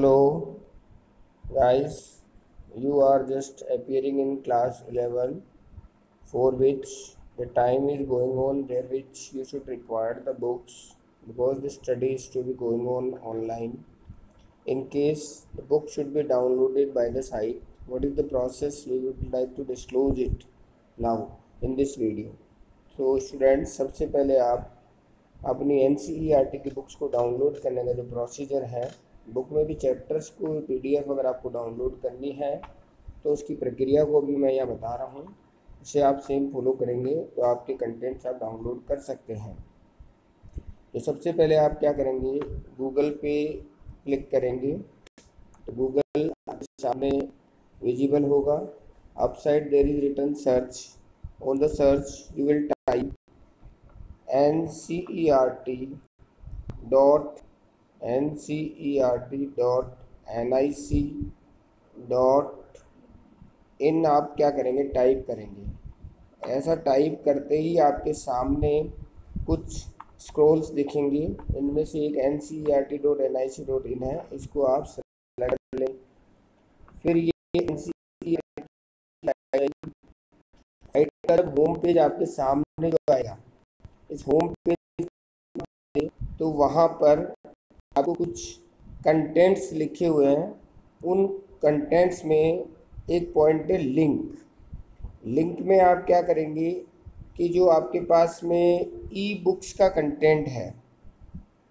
Hello guys you are just appearing in class eleven for which the time is going on there which you should require the books because the studies to be going on online in case the book should be downloaded by the site what is the process you would like to disclose it now in this video तो students सबसे पहले आप अपनी N C E R T की books को download करने का जो प्रोसीजर है बुक में भी चैप्टर्स को, पीडीएफ अगर आपको डाउनलोड करनी है तो उसकी प्रक्रिया को भी मैं यहाँ बता रहा हूँ। इसे आप सेम फॉलो करेंगे तो आपके कंटेंट्स आप डाउनलोड कर सकते हैं। तो सबसे पहले आप क्या करेंगे, गूगल पे क्लिक करेंगे। तो गूगल आपके सामने विजिबल होगा। Up side there is return search. On the search you will type N C E R T dot N C E R T dot N I C dot in आप क्या करेंगे? Type करेंगे। ऐसा type करते ही आपके सामने कुछ Scrolls दिखेंगे। इनमें से एक N C E R T dot N I C dot in है। इसको आप सेलेक्ट कर लें। फिर ये N C E R home page आपके सामने जो आएगा, इस होम पेज तो वहाँ पर आपको कुछ कंटेंट्स लिखे हुए हैं। उन कंटेंट्स में एक पॉइंट है लिंक लिंक में आप क्या करेंगे कि जो आपके पास में ई बुक्स का कंटेंट है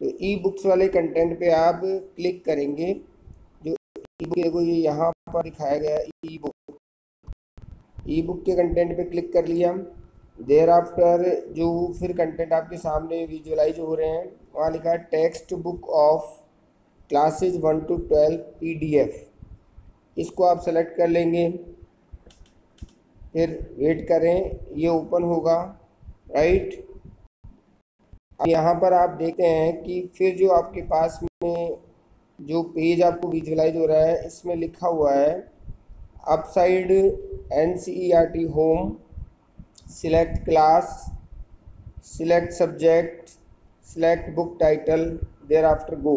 तो ई बुक्स वाले कंटेंट पे आप क्लिक करेंगे। जो ई बुक देखो ये यहाँ पर दिखाया गया ई बुक ई बुक के कंटेंट पे क्लिक कर लिया। देर आफ्टर जो फिर कंटेंट आपके सामने विजुअलाइज हो रहे हैं वहाँ लिखा है text book of classes one to twelve PDF इसको आप सेलेक्ट कर लेंगे। फिर वेट करें, ये ओपन होगा राइट यहाँ पर आप देखते हैं कि फिर जो आपके पास में जो पेज आपको विजुलाइज हो रहा है, इसमें लिखा हुआ है upside N C E R T home select class select subject select book title there after go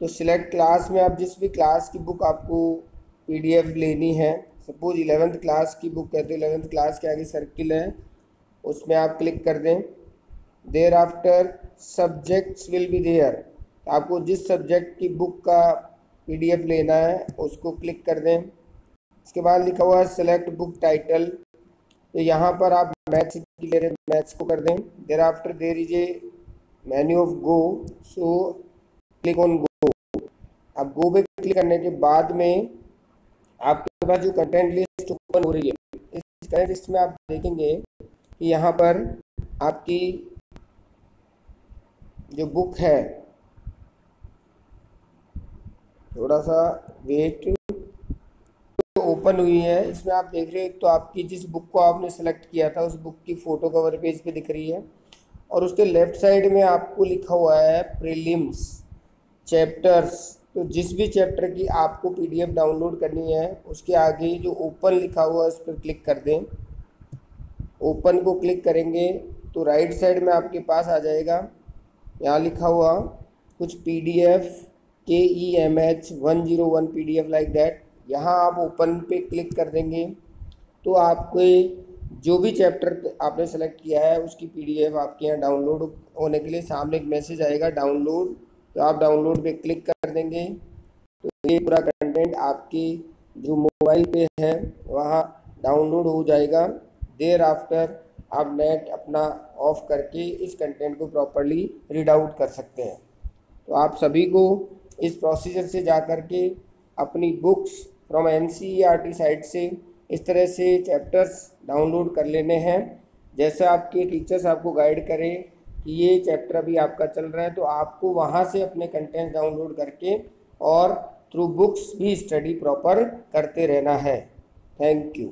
तो सिलेक्ट क्लास में आप जिस भी क्लास की बुक आपको पीडीएफ लेनी है सपोज़ इलेवेंथ क्लास की बुक कहते हैं इलेवेंथ क्लास के आगे सर्किल है, उसमें आप क्लिक कर दें। Thereafter subjects will be there आपको जिस सब्जेक्ट की बुक का पीडीएफ लेना है, उसको क्लिक कर दें। इसके बाद लिखा हुआ है सेलेक्ट बुक टाइटल तो यहाँ पर आप मैथ्स की ले रहे मैथ्स को कर दें। Thereafter there is a menu of go so click on go अब गो पे क्लिक करने के बाद में आपके पास जो कंटेंट लिस्ट ओपन हो रही है, इस कंटेंट लिस्ट में आप देखेंगे कि यहाँ पर आपकी जो बुक है थोड़ा सा वेट ओपन हुई है। इसमें आप देख रहे हैं तो आपकी जिस बुक को आपने सेलेक्ट किया था, उस बुक की फ़ोटो कवर पेज पे दिख रही है। और उसके लेफ़्ट साइड में आपको लिखा हुआ है प्रीलिम्स चैप्टर्स तो जिस भी चैप्टर की आपको पीडीएफ डाउनलोड करनी है, उसके आगे जो ओपन लिखा हुआ है, उस पर क्लिक कर दें। ओपन को क्लिक करेंगे तो राइट साइड में आपके पास आ जाएगा। यहाँ लिखा हुआ, कुछ पी डी एफ़ के E M H one zero one P D F like that यहाँ आप ओपन पे क्लिक कर देंगे तो आपके जो भी चैप्टर आपने सेलेक्ट किया है, उसकी पीडीएफ आपके यहाँ डाउनलोड होने के लिए सामने एक मैसेज आएगा डाउनलोड तो आप डाउनलोड पे क्लिक कर देंगे. तो ये पूरा कंटेंट आपके जो मोबाइल पे है, वहाँ डाउनलोड हो जाएगा. देर आफ्टर आप नेट अपना ऑफ़ करके इस कंटेंट को प्रॉपरली रीड आउट कर सकते हैं. तो आप सभी को इस प्रोसीजर से जा कर के अपनी books from N C site से इस तरह से चैप्टर्स डाउनलोड कर लेने हैं। जैसे आपके टीचर्स आपको गाइड करें कि ये चैप्टर अभी आपका चल रहा है तो आपको वहाँ से अपने कंटेंट डाउनलोड करके और थ्रू बुक्स भी स्टडी प्रॉपर करते रहना है। Thank you